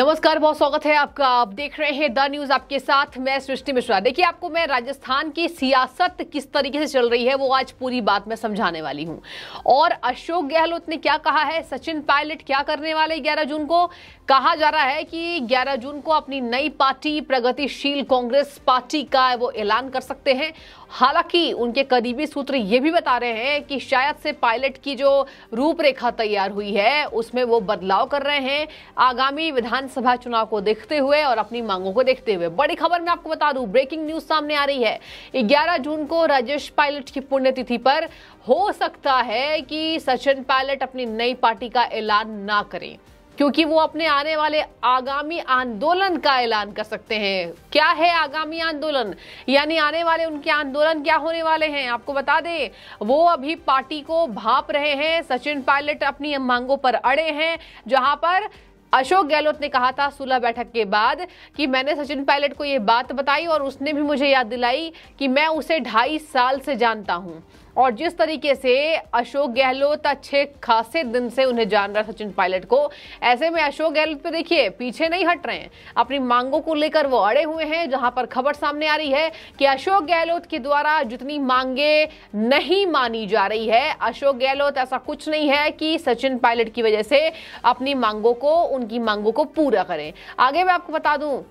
The नमस्कार, बहुत स्वागत है आपका। आप देख रहे हैं द न्यूज़ आपके साथ, मैं सृष्टि मिश्रा। देखिए आपको मैं राजस्थान की सियासत किस तरीके से चल रही है, वो आज पूरी बात में समझाने वाली हूँ। और अशोक गहलोत ने क्या कहा है, सचिन पायलट क्या करने वाले 11 जून को? कहा जा रहा है कि 11 जून को अपनी नई पार्टी, प्रगतिशील कांग्रेस पार्टी का वो ऐलान कर सकते हैं। हालाँकि उनके करीबी सूत्र ये भी बता रहे हैं कि शायद से पायलट की जो रूपरेखा तैयार हुई है, उसमें वो बदलाव कर रहे हैं। आगामी विधानसभा चुनाव को देखते हुए और अपनी मांगों को देखते हुए। बड़ी खबर मैं आपको बता दूँ ब्रेकिंग न्यूज़ सामने आ रही है। 11 जून को राजेश पायलट की पुण्यतिथि पर हो सकता है कि सचिन पायलट अपनी नई पार्टी का ऐलान ना करें, क्योंकि वो अपने आने वाले आगामी आंदोलन का ऐलान कर सकते हैं। क्या है आगामी आंदोलन? यानी आने वाले, उनके आंदोलन क्या होने वाले हैं? आपको बता दें, वो अभी पार्टी को भाप रहे हैं। सचिन पायलट अपनी मांगों पर अड़े हैं, जहाँ पर अशोक गहलोत ने कहा था सुलह बैठक के बाद कि मैंने सचिन पायलट को ये बात बताई और उसने भी मुझे याद दिलाई कि मैं उसे ढाई साल से जानता हूँ। और जिस तरीके से अशोक गहलोत अच्छे खासे दिन से उन्हें जान रहा सचिन पायलट को, ऐसे में अशोक गहलोत पे देखिए, पीछे नहीं हट रहे हैं। अपनी मांगों को लेकर वो अड़े हुए हैं, जहाँ पर खबर सामने आ रही है कि अशोक गहलोत के द्वारा जितनी मांगे नहीं मानी जा रही है, अशोक गहलोत ऐसा कुछ नहीं है कि सचिन पायलट की वजह से अपनी मांगों को, उनकी मांगों को पूरा करें। आगे मैं आपको बता दूँ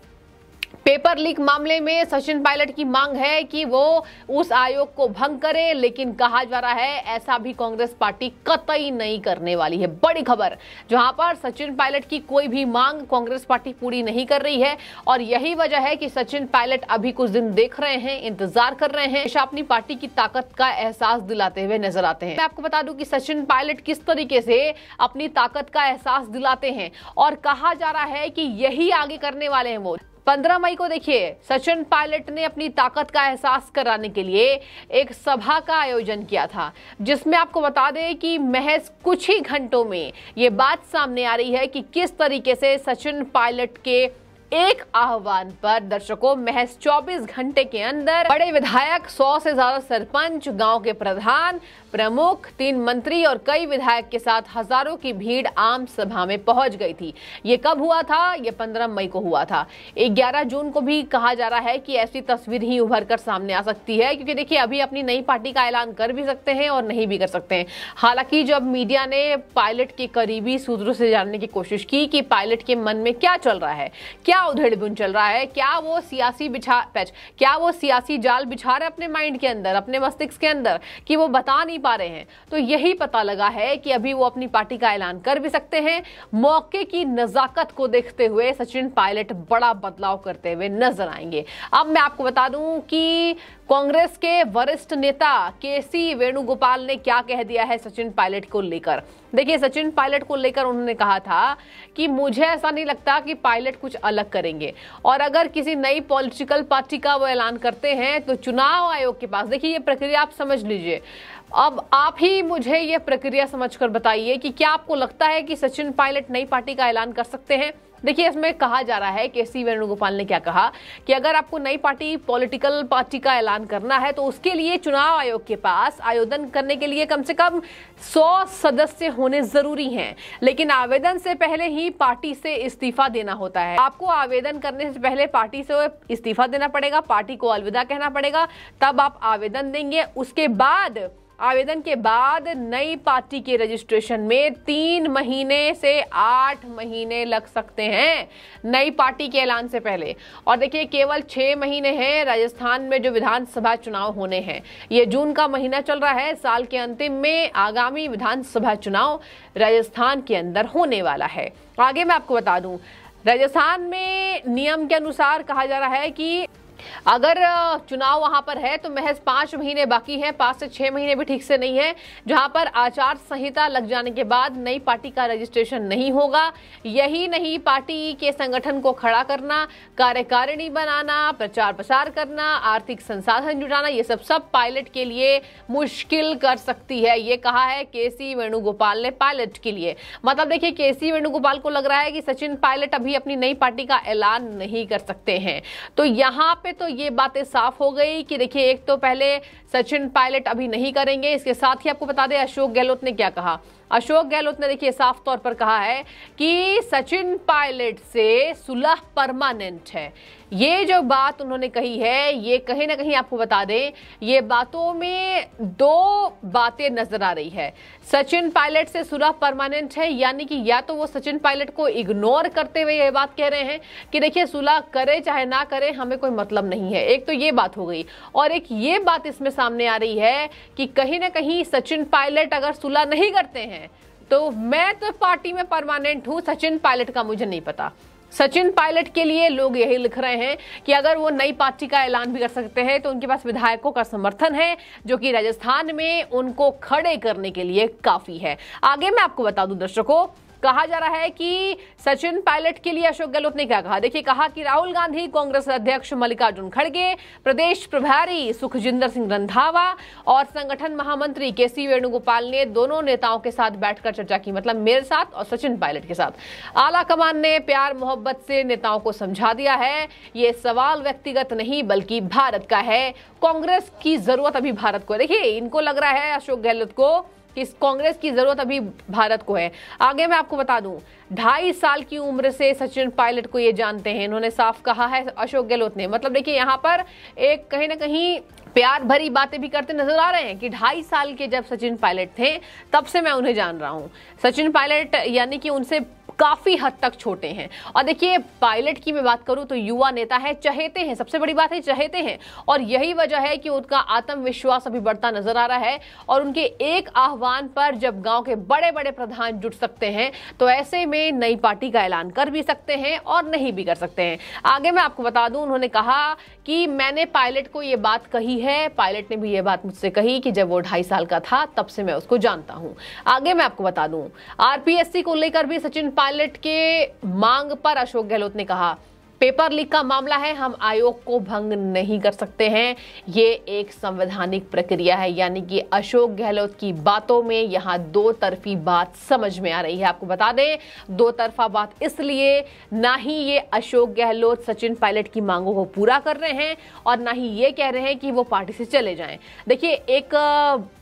पेपर लीक मामले में सचिन पायलट की मांग है कि वो उस आयोग को भंग करे, लेकिन कहा जा रहा है ऐसा भी कांग्रेस पार्टी कतई नहीं करने वाली है। बड़ी खबर, जहाँ पर सचिन पायलट की कोई भी मांग कांग्रेस पार्टी पूरी नहीं कर रही है, और यही वजह है कि सचिन पायलट अभी कुछ दिन देख रहे हैं, इंतज़ार कर रहे हैं अपनी पार्टी की ताकत का एहसास दिलाते हुए नज़र आते हैं। मैं आपको बता दूँ कि सचिन पायलट किस तरीके से अपनी ताकत का एहसास दिलाते हैं, और कहा जा रहा है कि यही आगे करने वाले हैं वो। पंद्रह मई को देखिए, सचिन पायलट ने अपनी ताकत का एहसास कराने के लिए एक सभा का आयोजन किया था, जिसमें आपको बता दें कि महज कुछ ही घंटों में ये बात सामने आ रही है कि किस तरीके से सचिन पायलट के एक आह्वान पर दर्शकों महज 24 घंटे के अंदर बड़े विधायक 100 से ज़्यादा सरपंच, गाँव के प्रधान प्रमुख तीन मंत्री और कई विधायक के साथ हज़ारों की भीड़ आम सभा में पहुँच गई थी। ये कब हुआ था? ये 15 मई को हुआ था। 11 जून को भी कहा जा रहा है कि ऐसी तस्वीर ही उभर कर सामने आ सकती है, क्योंकि देखिए, अभी अपनी नई पार्टी का ऐलान कर भी सकते हैं और नहीं भी कर सकते हैं। हालाँकि जब मीडिया ने पायलट के करीबी सूत्रों से जानने की कोशिश की कि पायलट के मन में क्या चल रहा है, क्या क्या उधेड़ चल रहा है, क्या वो सियासी बिछा, पैच, क्या वो सियासी जाल बिछा रहे अपने माइंड के अंदर, अपने मस्तिष्क के अंदर, कि वो बता नहीं पा रहे हैं। तो यही पता लगा है कि अभी वो अपनी पार्टी का ऐलान कर भी सकते हैं। मौके की नजाकत को देखते हुए सचिन पायलट बड़ा बदलाव करते हुए नज़र आएँगे। अब मैं आपको बता दूँ कि कांग्रेस के वरिष्ठ नेता केसी वेणुगोपाल ने क्या कह दिया है सचिन पायलट को लेकर? देखिए, सचिन पायलट को लेकर उन्होंने कहा था कि मुझे ऐसा नहीं लगता कि पायलट कुछ अलग करेंगे। और अगर किसी नई पॉलिटिकल पार्टी का वो ऐलान करते हैं तो चुनाव आयोग के पास, देखिए, ये प्रक्रिया आप समझ लीजिए। अब आप ही मुझे ये प्रक्रिया समझकर बताइए कि क्या आपको लगता है कि सचिन पायलट नई पार्टी का ऐलान कर सकते हैं? देखिए, इसमें कहा जा रहा है कि सी वेणुगोपाल ने क्या कहा कि अगर आपको नई पार्टी, पॉलिटिकल पार्टी का ऐलान करना है तो उसके लिए चुनाव आयोग के पास आवेदन करने के लिए कम से कम 100 सदस्य होने ज़रूरी हैं। लेकिन आवेदन से पहले ही पार्टी से इस्तीफा देना होता है। आपको आवेदन करने से पहले पार्टी से इस्तीफा देना पड़ेगा, पार्टी को अलविदा कहना पड़ेगा। तब आप आवेदन देंगे। उसके बाद आवेदन के बाद नई पार्टी के रजिस्ट्रेशन में तीन महीने से आठ महीने लग सकते हैं नई पार्टी के ऐलान से पहले। और देखिए, केवल छह महीने हैं राजस्थान में जो विधानसभा चुनाव होने हैं। ये जून का महीना चल रहा है, साल के अंतिम में आगामी विधानसभा चुनाव राजस्थान के अंदर होने वाला है। आगे मैं आपको बता दूँ, राजस्थान में नियम के अनुसार कहा जा रहा है कि अगर चुनाव वहाँ पर है तो महज पाँच महीने बाकी है, पाँच से छह महीने भी ठीक से नहीं है, जहाँ पर आचार संहिता लग जाने के बाद नई पार्टी का रजिस्ट्रेशन नहीं होगा। यही नहीं, पार्टी के संगठन को खड़ा करना, कार्यकारिणी बनाना, प्रचार प्रसार करना, आर्थिक संसाधन जुटाना, ये सब सब पायलट के लिए मुश्किल कर सकती है। ये कहा है केसी वेणुगोपाल ने पायलट के लिए। मतलब देखिए, केसी वेणुगोपाल को लग रहा है कि सचिन पायलट अभी अपनी नई पार्टी का ऐलान नहीं कर सकते हैं। तो यहाँ पे पे तो ये बातें साफ़ हो गई कि देखिए, एक तो पहले सचिन पायलट अभी नहीं करेंगे। इसके साथ ही आपको बता दें, अशोक गहलोत ने क्या कहा? अशोक गहलोत ने देखिए, साफ़ तौर पर कहा है कि सचिन पायलट से सुलह परमानेंट है। ये जो बात उन्होंने कही है, ये कहीं ना कहीं आपको बता दें, ये बातों में दो बातें नज़र आ रही है। सचिन पायलट से सुलह परमानेंट है, यानी कि या तो वो सचिन पायलट को इग्नोर करते हुए ये बात कह रहे हैं कि देखिए, सुलह करे चाहे ना करे, हमें कोई मतलब नहीं है। एक तो ये बात हो गई और एक ये बात इसमें सामने आ रही है कि कहीं ना कहीं सचिन पायलट अगर सुलह नहीं करते हैं तो मैं तो पार्टी में परमानेंट हूँ, सचिन पायलट का मुझे नहीं पता। सचिन पायलट के लिए लोग यही लिख रहे हैं कि अगर वो नई पार्टी का ऐलान भी कर सकते हैं तो उनके पास विधायकों का समर्थन है, जो कि राजस्थान में उनको खड़े करने के लिए काफ़ी है। आगे मैं आपको बता दूँ दर्शकों कहा जा रहा है कि सचिन पायलट के लिए अशोक गहलोत ने क्या कहा? देखिए, कहा कि राहुल गांधी, कांग्रेस अध्यक्ष मल्लिकार्जुन खड़गे, प्रदेश प्रभारी सुखजिंदर सिंह रंधावा और संगठन महामंत्री के सी वेणुगोपाल ने दोनों नेताओं के साथ बैठकर चर्चा की मतलब मेरे साथ और सचिन पायलट के साथ। आला कमान ने प्यार मोहब्बत से नेताओं को समझा दिया है। ये सवाल व्यक्तिगत नहीं, बल्कि भारत का है। कांग्रेस की ज़रूरत अभी भारत को देखिए, इनको लग रहा है अशोक गहलोत को कि कांग्रेस की ज़रूरत अभी भारत को है। आगे मैं आपको बता दूँ, ढाई साल की उम्र से सचिन पायलट को ये जानते हैं, इन्होंने साफ़ कहा है अशोक गहलोत ने। मतलब देखिए, यहाँ पर एक कहीं ना कहीं प्यार भरी बातें भी करते नज़र आ रहे हैं कि ढाई साल के जब सचिन पायलट थे, तब से मैं उन्हें जान रहा हूँ। सचिन पायलट, यानी कि उनसे काफ़ी हद तक छोटे हैं। और देखिए, पायलट की मैं बात करूँ तो युवा नेता है, चहेते हैं, सबसे बड़ी बात है चहेते हैं। और यही वजह है कि उनका आत्मविश्वास अभी बढ़ता नज़र आ रहा है और उनके एक आह्वान पर जब गाँव के बड़े बड़े प्रधान जुट सकते हैं तो ऐसे में नई पार्टी का ऐलान कर भी सकते हैं और नहीं भी कर सकते हैं। आगे मैं आपको बता दूँ, उन्होंने कहा कि मैंने पायलट को ये बात कही है, पायलट ने भी ये बात मुझसे कही कि जब वो ढाई साल का था, तब से मैं उसको जानता हूँ। आगे मैं आपको बता दूँ, आरपीएससी को लेकर भी सचिन पायलट के मांग पर अशोक गहलोत ने कहा। पेपर लीक का मामला है, हम आयोग को भंग नहीं कर सकते हैं। ये एक संवैधानिक प्रक्रिया है, यानी कि अशोक गहलोत की बातों में यहाँ दो तरफी बात समझ में आ रही है। आपको बता दें, दो तरफा बात इसलिए ना ही ये अशोक गहलोत सचिन पायलट की मांगों को पूरा कर रहे हैं और ना ही ये कह रहे हैं कि वो पार्टी से चले जाएँ। देखिए, एक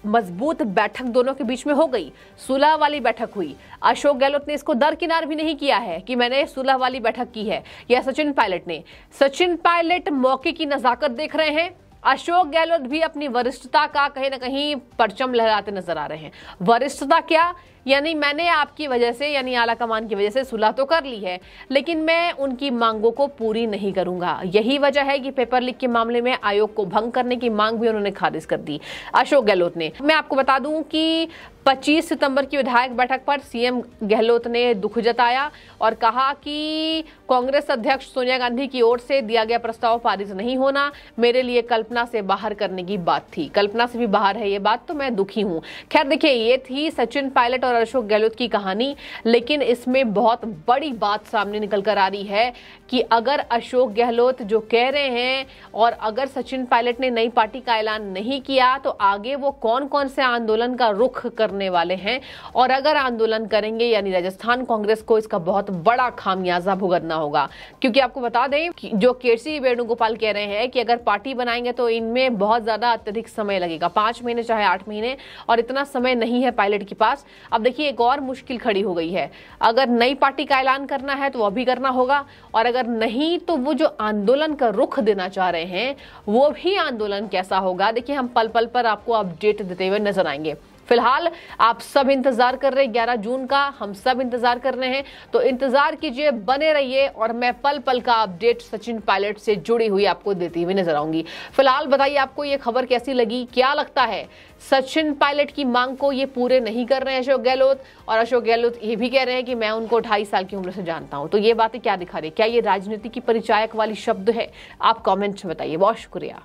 मज़बूत बैठक दोनों के बीच में हो गई, सुलह वाली बैठक हुई। अशोक गहलोत ने इसको दरकिनार भी नहीं किया है कि मैंने सुलह वाली बैठक की है। या सचिन पायलट ने। सचिन पायलट मौके की नजाकत देख रहे हैं। अशोक गहलोत भी अपनी वरिष्ठता का कहीं ना कहीं परचम लहराते नज़र आ रहे हैं। वरिष्ठता क्या? यानी मैंने आपकी वजह से, यानी आला कमान की वजह से सुलह तो कर ली है, लेकिन मैं उनकी मांगों को पूरी नहीं करूँगा। यही वजह है कि पेपर लीक के मामले में आयोग को भंग करने की मांग भी उन्होंने खारिज कर दी। अशोक गहलोत ने। मैं आपको बता दूँ कि 25 सितंबर की विधायक बैठक पर सीएम गहलोत ने दुख जताया और कहा कि कांग्रेस अध्यक्ष सोनिया गांधी की ओर से दिया गया प्रस्ताव पारित नहीं होना मेरे लिए कल्पना से बाहर करने की बात थी। कल्पना से भी बाहर है ये बात तो मैं दुखी हूँ। खैर देखिए, ये थी सचिन पायलट और अशोक गहलोत की कहानी, लेकिन इसमें बहुत बड़ी बात सामने निकल कर आ रही है कि अगर अशोक गहलोत जो कह रहे हैं और अगर सचिन पायलट ने नई पार्टी का ऐलान नहीं किया तो आगे वो कौन कौन से आंदोलन का रुख करने वाले हैं? और अगर आंदोलन करेंगे, यानी राजस्थान कांग्रेस को इसका बहुत बड़ा खामियाजा भुगतना होगा। क्योंकि आपको बता दें कि जो केसी वेणुगोपाल कह रहे हैं कि अगर पार्टी बनाएँगे तो इनमें बहुत ज़्यादा अत्यधिक समय लगेगा। पाँच महीने चाहे आठ महीने, और इतना समय नहीं है पायलट के पास। अब देखिए, एक और मुश्किल खड़ी हो गई है। अगर नई पार्टी का ऐलान करना है तो वह भी करना होगा, और अगर नहीं तो वो जो आंदोलन का रुख देना चाह रहे हैं, वो भी आंदोलन कैसा होगा? देखिए, हम पल पल पर आपको अपडेट देते हुए नज़र आएँगे। फ़िलहाल आप सब इंतज़ार कर रहे हैं, ग्यारह जून का हम सब इंतज़ार कर रहे हैं। तो इंतज़ार कीजिए, बने रहिए और मैं पल पल का अपडेट सचिन पायलट से जुड़ी हुई आपको देती हुई नज़र आऊँगी। फ़िलहाल बताइए, आपको ये खबर कैसी लगी? क्या लगता है? सचिन पायलट की मांग को ये पूरे नहीं कर रहे हैं अशोक गहलोत, और अशोक गहलोत ये भी कह रहे हैं कि मैं उनको ढाई साल की उम्र से जानता हूँ। तो ये बातें क्या दिखा रही क्या ये राजनीति की परिचायक वाली शब्द है? आप कॉमेंट में बताइए। बहुत शुक्रिया।